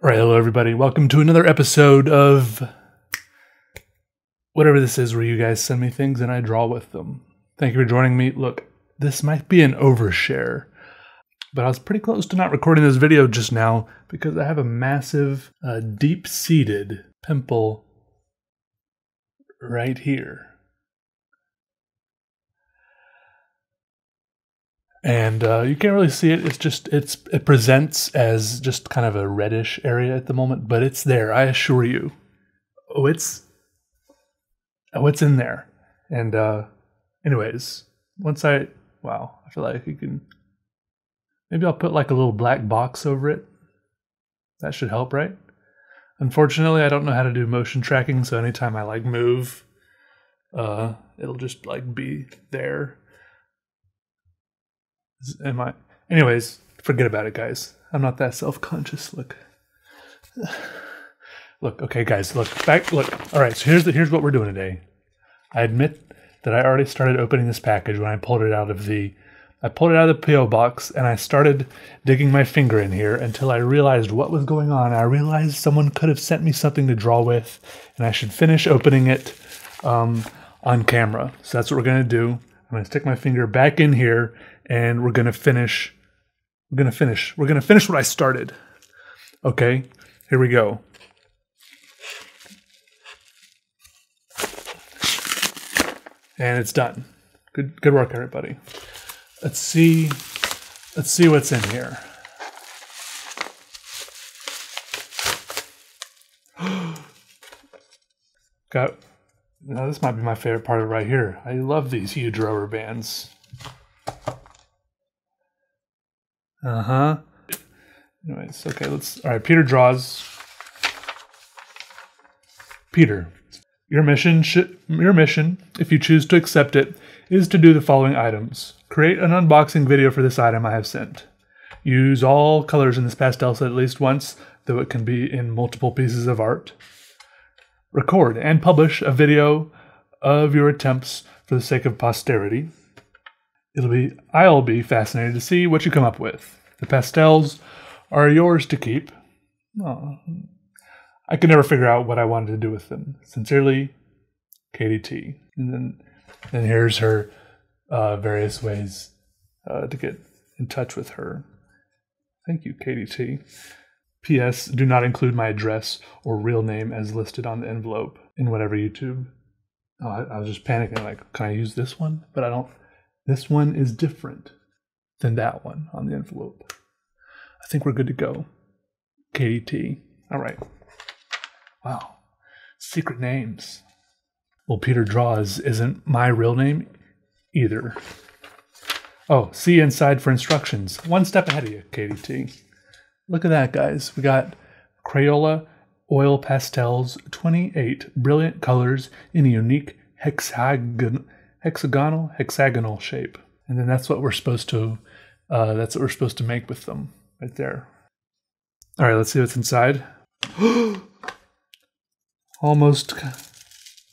All right, hello everybody. Welcome to another episode of whatever this is where you guys send me things and I draw with them. Thank you for joining me. Look, this might be an overshare, but I was pretty close to not recording this video just now because I have a massive, uh, deep-seated pimple right here. And uh, you can't really see it. It's just it's it presents as just kind of a reddish area at the moment, but it's there. I assure you. Oh, it's oh, it's in there. And uh, anyways, once I wow, I feel like you can. Maybe I'll put like a little black box over it. That should help, right? Unfortunately, I don't know how to do motion tracking, so anytime I like move, uh, it'll just like be there Am I? Anyways, forget about it, guys. I'm not that self conscious. Look. look, okay, guys, look. Back look. Alright, so here's the here's what we're doing today. I admit that I already started opening this package when I pulled it out of the I pulled it out of the PO box and I started digging my finger in here until I realized what was going on. I realized someone could have sent me something to draw with, and I should finish opening it um, on camera. So that's what we're gonna do. I'm gonna stick my finger back in here and we're gonna finish. We're gonna finish. We're gonna finish what I started. Okay, here we go. And it's done. Good good work, everybody. Let's see. Let's see what's in here. Got now this might be my favorite part right here. I love these huge rubber bands. Uh huh. Anyways, okay, let's. All right, Peter draws. Peter, your mission your mission, if you choose to accept it, is to do the following items: create an unboxing video for this item I have sent. Use all colors in this pastel set at least once, though it can be in multiple pieces of art. Record and publish a video of your attempts for the sake of posterity. It'll be I'll be fascinated to see what you come up with. The pastels are yours to keep. I could never figure out what I wanted to do with them. Sincerely, Katie T. And then, then here's her uh, various ways uh, to get in touch with her. Thank you, Katie T. P.S. Do not include my address or real name as listed on the envelope in whatever YouTube. Oh, I, I was just panicking, like, can I use this one? But I don't. This one is different than that one on the envelope. I think we're good to go. KDT. All right. Wow. Secret names. Well, Peter Draws isn't my real name either. Oh, see inside for instructions. One step ahead of you, KDT. Look at that, guys. We got Crayola oil pastels, 28 brilliant colors in a unique hexagon hexagonal hexagonal shape. And then that's what we're supposed to uh, that's what we're supposed to make with them right there. All right, let's see what's inside. Almost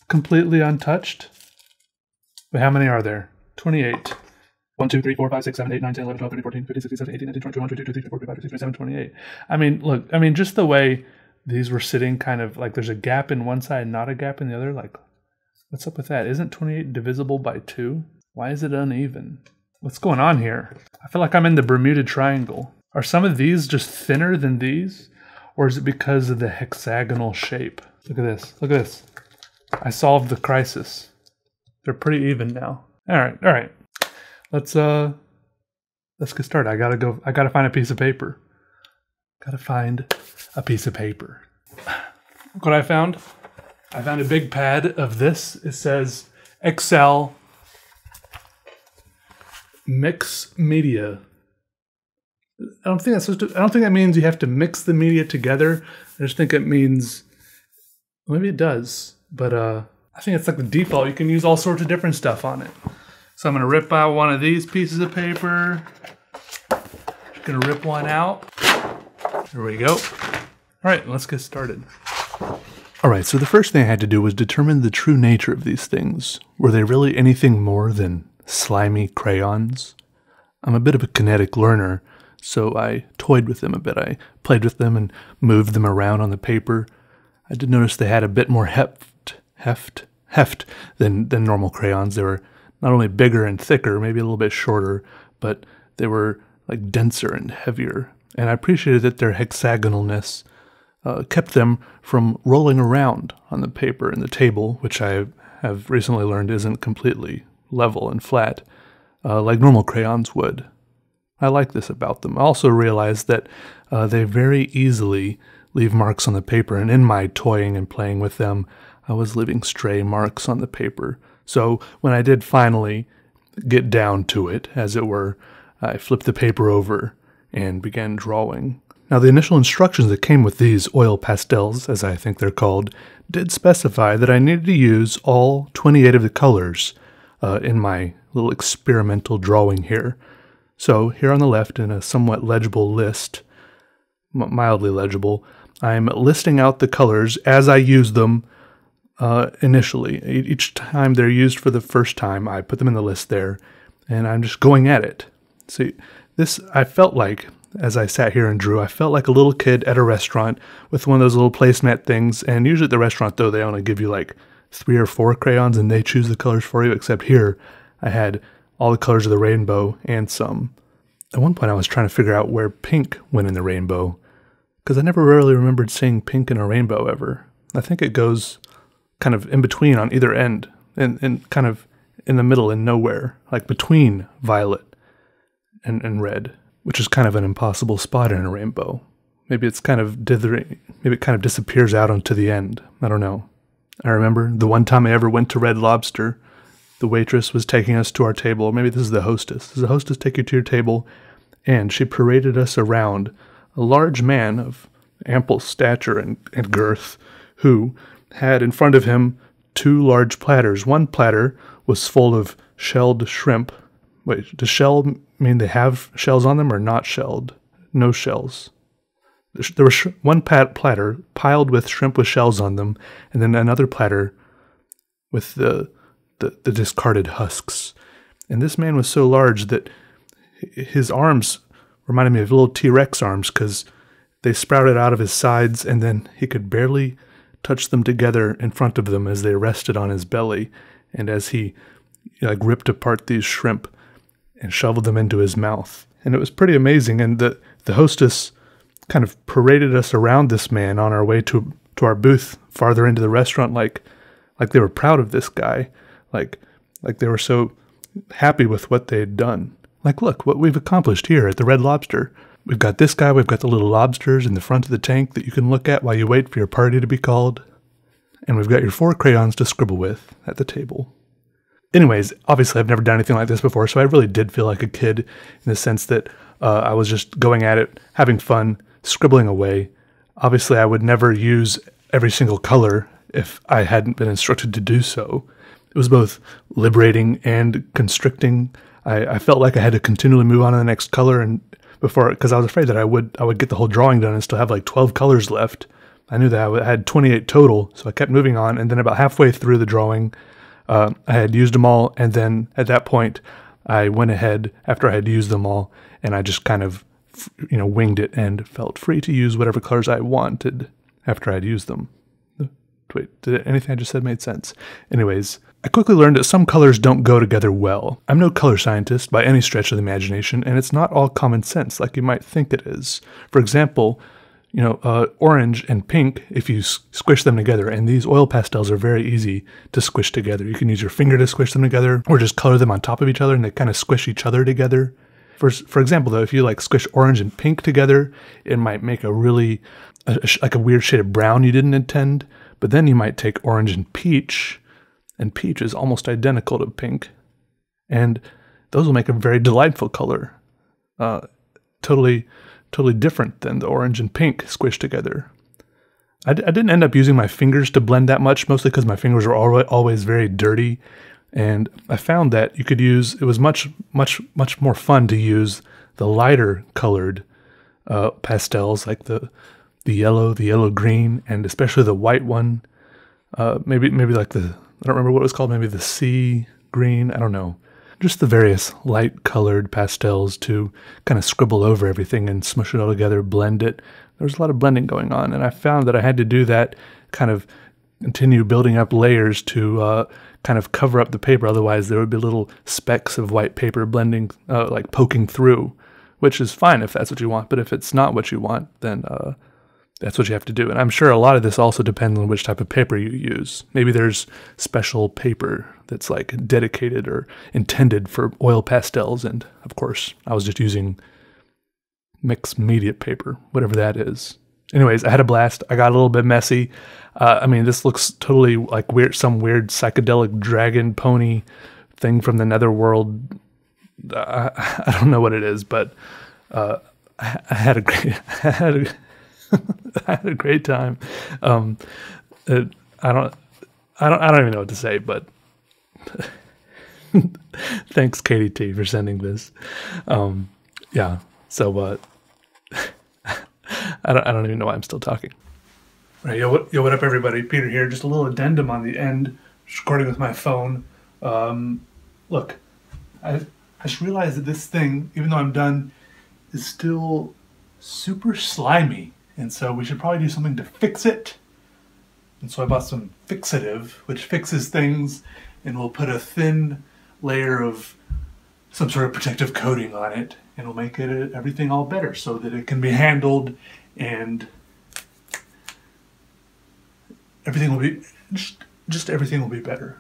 completely untouched. But how many are there? 28. 1, 2, 3, 4, 5, 6, 7, 8, 9, 10, 11, 12, 13, 14, 15, 16, 17, 18, 19, 20, 21, 22, 23, 24, 25, 26, 27, 28. I mean, look, I mean, just the way these were sitting kind of like there's a gap in one side, not a gap in the other. Like, what's up with that? Isn't 28 divisible by 2? Why is it uneven? What's going on here? I feel like I'm in the Bermuda Triangle. Are some of these just thinner than these? Or is it because of the hexagonal shape? Look at this. Look at this. I solved the crisis. They're pretty even now. All right, all right. Let's uh let's get started. I got to go I got to find a piece of paper. Got to find a piece of paper. Look what I found. I found a big pad of this. It says XL mix media. I don't think that's supposed to. I don't think that means you have to mix the media together. I just think it means maybe it does, but uh, I think it's like the default. You can use all sorts of different stuff on it. So I'm gonna rip out one of these pieces of paper. Just gonna rip one out. There we go. All right, let's get started. All right, so the first thing I had to do was determine the true nature of these things. Were they really anything more than slimy crayons. I'm a bit of a kinetic learner, so I toyed with them a bit. I played with them and moved them around on the paper. I did notice they had a bit more heft, heft, heft than, than normal crayons. They were not only bigger and thicker, maybe a little bit shorter, but they were like denser and heavier. And I appreciated that their hexagonalness uh, kept them from rolling around on the paper and the table, which I have recently learned isn't completely level and flat, uh, like normal crayons would. I like this about them. I also realized that uh, they very easily leave marks on the paper, and in my toying and playing with them, I was leaving stray marks on the paper. So when I did finally get down to it, as it were, I flipped the paper over and began drawing. Now, the initial instructions that came with these oil pastels, as I think they're called, did specify that I needed to use all 28 of the colors uh, in my little experimental drawing here. So, here on the left, in a somewhat legible list, mildly legible, I'm listing out the colors as I use them uh, initially. Each time they're used for the first time, I put them in the list there, and I'm just going at it. See, this, I felt like, as I sat here and drew, I felt like a little kid at a restaurant with one of those little placemat things. And usually at the restaurant, though, they only give you like three or four crayons and they choose the colors for you, except here, I had all the colors of the rainbow and some. At one point, I was trying to figure out where pink went in the rainbow, because I never really remembered seeing pink in a rainbow ever. I think it goes kind of in between on either end, and, and kind of in the middle and nowhere, like between violet and, and red, which is kind of an impossible spot in a rainbow. Maybe it's kind of dithering, maybe it kind of disappears out onto the end. I don't know. I remember the one time I ever went to Red Lobster the waitress was taking us to our table, maybe this is the hostess. Does the hostess take you to your table? And she paraded us around a large man of ample stature and, and girth who had in front of him two large platters. One platter was full of shelled shrimp. Wait, does shell mean they have shells on them or not shelled? No shells. There was one platter piled with shrimp with shells on them, and then another platter with the the, the discarded husks. And this man was so large that his arms reminded me of little T Rex arms because they sprouted out of his sides and then he could barely touch them together in front of them as they rested on his belly. And as he like ripped apart these shrimp and shoveled them into his mouth. And it was pretty amazing. And the, the hostess kind of paraded us around this man on our way to to our booth farther into the restaurant like like they were proud of this guy like, like they were so happy with what they had done. Like, look what we've accomplished here at the Red Lobster. We've got this guy, we've got the little lobsters in the front of the tank that you can look at while you wait for your party to be called. And we've got your four crayons to scribble with at the table. Anyways, obviously, I've never done anything like this before, so I really did feel like a kid in the sense that uh, I was just going at it, having fun, scribbling away. Obviously, I would never use every single color if I hadn't been instructed to do so it was both liberating and constricting. I, I felt like I had to continually move on to the next color and before because I was afraid that I would I would get the whole drawing done and still have like 12 colors left. I knew that I had 28 total, so I kept moving on. And then about halfway through the drawing, uh, I had used them all. And then at that point, I went ahead after I had used them all, and I just kind of you know winged it and felt free to use whatever colors I wanted after I'd used them. Wait, did anything I just said made sense? Anyways, I quickly learned that some colors don't go together well. I'm no color scientist by any stretch of the imagination, and it's not all common sense like you might think it is. For example, you know, uh, orange and pink, if you squish them together, and these oil pastels are very easy to squish together. You can use your finger to squish them together, or just color them on top of each other, and they kind of squish each other together. For, for example, though, if you like squish orange and pink together, it might make a really, a, a, like a weird shade of brown you didn't intend. But then you might take orange and peach, and peach is almost identical to pink. And those will make a very delightful color. Uh, totally, totally different than the orange and pink squished together. I d- I didn't end up using my fingers to blend that much, mostly because my fingers were al- always very dirty. And I found that you could use, it was much, much, much more fun to use the lighter colored uh, pastels, like the, the yellow, the yellow green, and especially the white one. Uh, maybe, maybe like the I don't remember what it was called. Maybe the sea green. I don't know. just the various light colored pastels to kind of scribble over everything and smush it all together, blend it. There was a lot of blending going on, and I found that I had to do that kind of continue building up layers to uh, kind of cover up the paper. Otherwise, there would be little specks of white paper blending, uh, like poking through, which is fine if that's what you want. But if it's not what you want, then uh, that's what you have to do. And I'm sure a lot of this also depends on which type of paper you use. Maybe there's special paper that's like dedicated or intended for oil pastels. And of course, I was just using mixed media paper, whatever that is. Anyways, I had a blast. I got a little bit messy. Uh, I mean, this looks totally like weird, some weird psychedelic dragon pony thing from the netherworld. I, I don't know what it is, but uh, I, I had a great, I had a, I had a great time. Um, it, I don't, I don't, I don't even know what to say, but thanks, Katie T, for sending this. Um, yeah. So, uh, I don't, I don't even know why I'm still talking. Right, yo, what, yo, what up, everybody? Peter here. Just a little addendum on the end. Just recording with my phone. Um, look, I, I just realized that this thing, even though I'm done, is still super slimy. And so we should probably do something to fix it. And so I bought some fixative, which fixes things, and we'll put a thin layer of some sort of protective coating on it, we'll make it everything all better so that it can be handled and everything will be just, just everything will be better.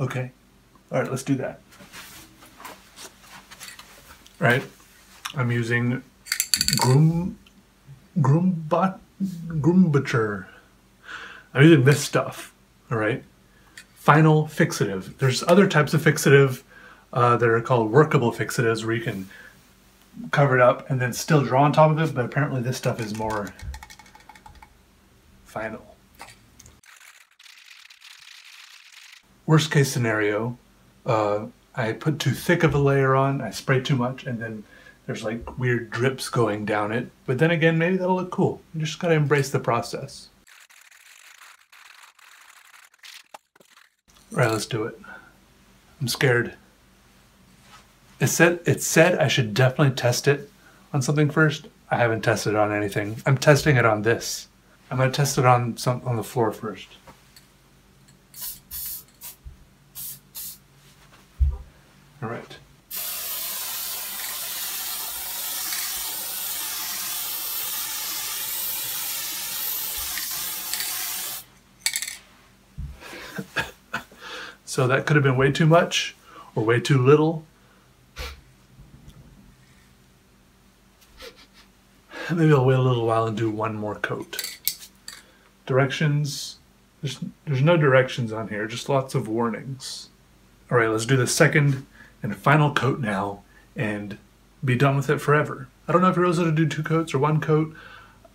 Okay. All right, let's do that. All right. I'm using Groom Groombot Groombature. I'm using this stuff. All right. Final fixative. There's other types of fixative uh, that are called workable fixatives where you can cover it up and then still draw on top of it, but apparently this stuff is more final. Worst case scenario, uh, I put too thick of a layer on, I spray too much, and then there's like weird drips going down it. But then again, maybe that'll look cool. You just gotta embrace the process. All right, let's do it. I'm scared. It said it said I should definitely test it on something first. I haven't tested it on anything. I'm testing it on this. I'm gonna test it on some on the floor first. All right. so that could have been way too much or way too little. Maybe I'll wait a little while and do one more coat. Directions, there's, there's no directions on here, just lots of warnings. All right, let's do the second and final coat now and be done with it forever. I don't know if you're supposed to do two coats or one coat.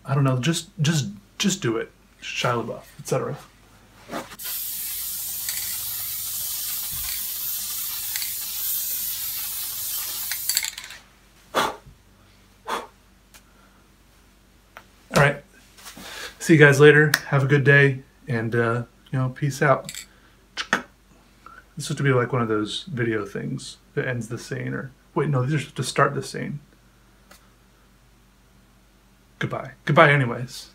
I don't know. Just, just, just do it. Shia LaBeouf, etc. All right. See you guys later. Have a good day, and uh, you know, peace out. This is to be like one of those video things that ends the scene, or wait, no, these are to start the scene. Goodbye. Goodbye, anyways.